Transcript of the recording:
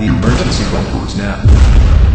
The emergency button was now.